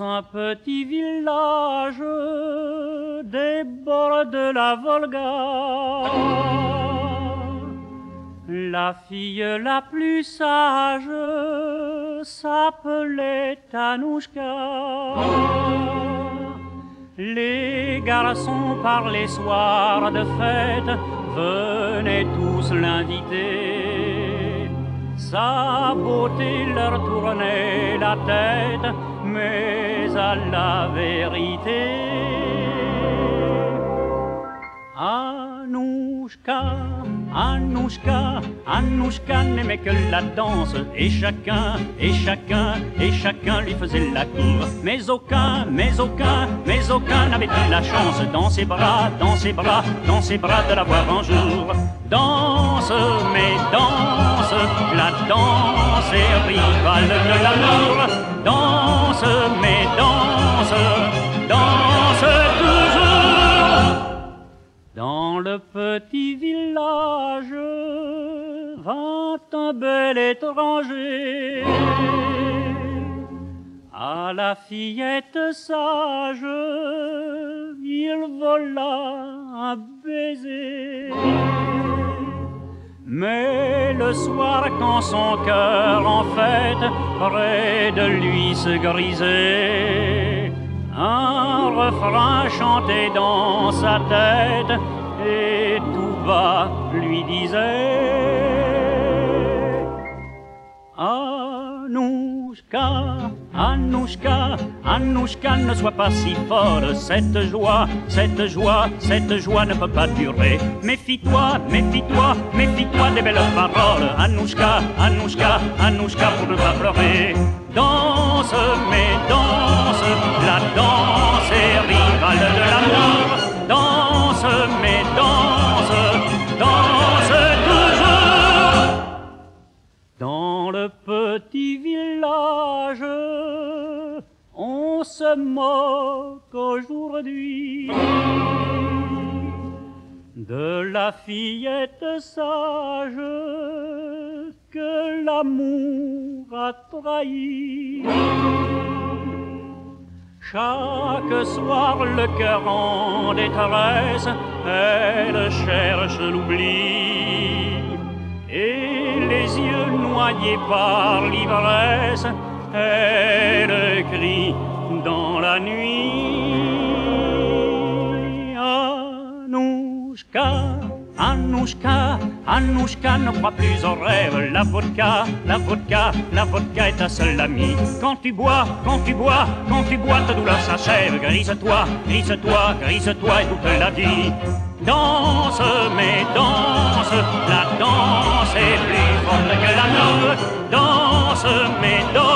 un petit village des bords de la Volga. La fille la plus sage s'appelait Anouchka. Les garçons par les soirs de fête venaient tous l'inviter. Sa beauté leur tournait la tête, mais à la vérité, Anouchka Anouchka, Anouchka n'aimait que la danse. Et chacun, et chacun, et chacun lui faisait la cour. Mais aucun, mais aucun, mais aucun n'avait eu la chance. Dans ses bras, dans ses bras, dans ses bras de la voir un jour. Danse, mais danse, la danse est rivale de l'amour Danse, mais danse, danse toujours dans le petit village vint un bel étranger. À la fillette sage, il vola un baiser. Mais le soir, quand son cœur en fête près de lui se grisait, un refrain chantait dans sa tête et tout bas lui disait Anouchka, Anouchka, ne sois pas si folle. Cette joie, cette joie, cette joie ne peut pas durer. Méfie-toi, méfie-toi, méfie-toi des belles paroles. Anouchka, Anouchka, Anouchka, pour ne pas pleurer. Danse, mais se moque aujourd'hui de la fillette sage que l'amour a trahi. Chaque soir, le cœur en détresse, elle cherche l'oubli. Et les yeux noyés par l'ivresse, elle crie dans la nuit. Anouchka, Anouchka, Anouchka, ne crois plus au rêve. La vodka, la vodka, la vodka est ta seule amie. Quand tu bois, quand tu bois, quand tu bois, ta douleur s'achève. Grise-toi, grise-toi, grise-toi et toute la vie. Danse, mais danse, la danse est plus forte que l'amour. Danse, mais danse,